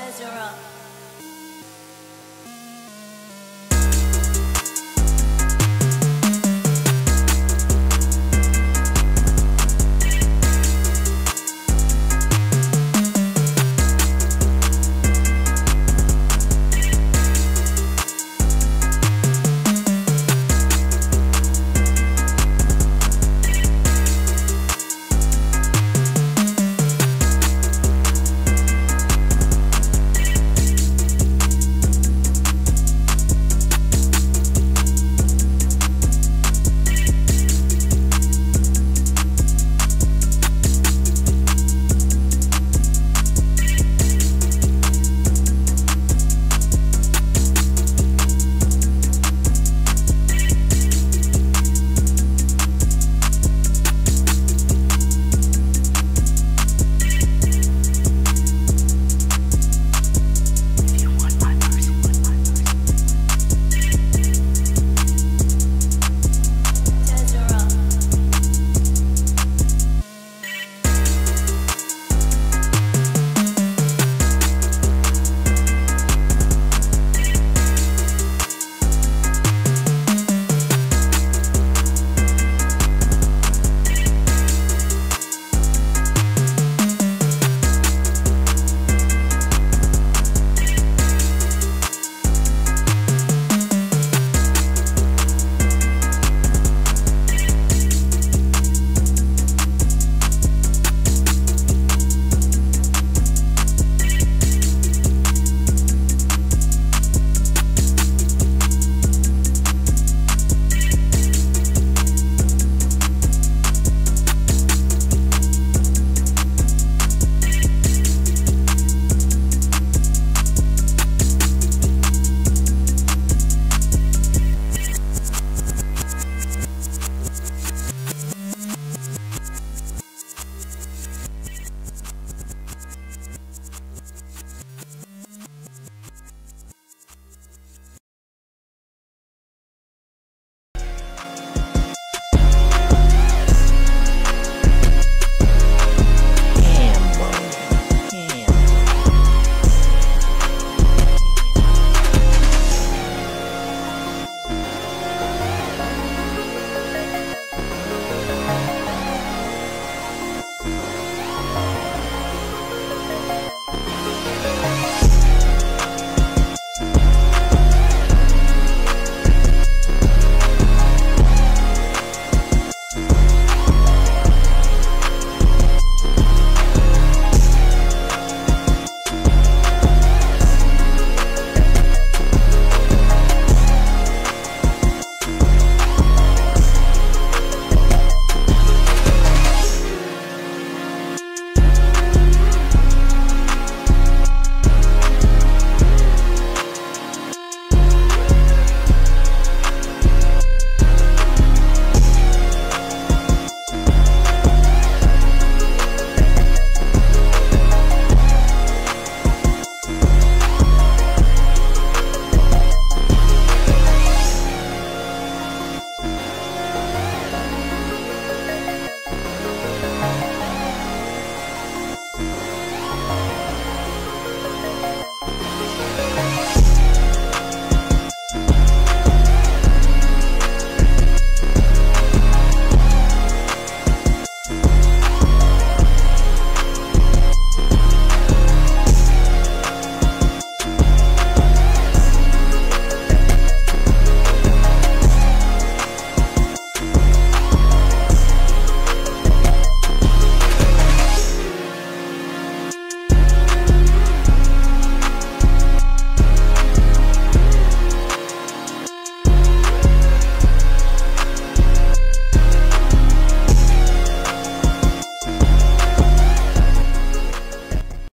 says you're up.